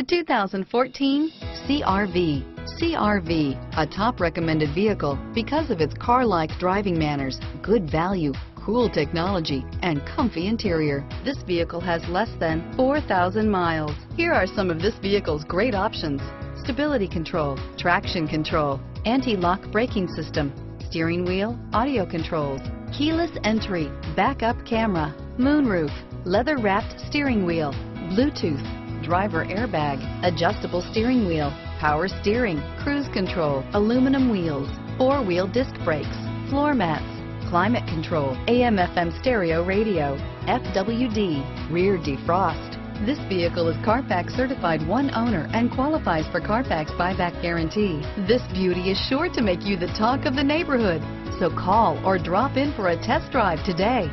The 2014 CRV. CRV, a top recommended vehicle because of its car-like driving manners, good value, cool technology, and comfy interior. This vehicle has less than 4,000 miles. Here are some of this vehicle's great options. Stability control, traction control, anti-lock braking system, steering wheel, audio controls, keyless entry, backup camera, moonroof, leather-wrapped steering wheel, Bluetooth, driver airbag, adjustable steering wheel, power steering, cruise control, aluminum wheels, four-wheel disc brakes, floor mats, climate control, AM FM stereo radio, FWD, rear defrost. This vehicle is Carfax certified one owner and qualifies for Carfax buyback guarantee. This beauty is sure to make you the talk of the neighborhood. So call or drop in for a test drive today.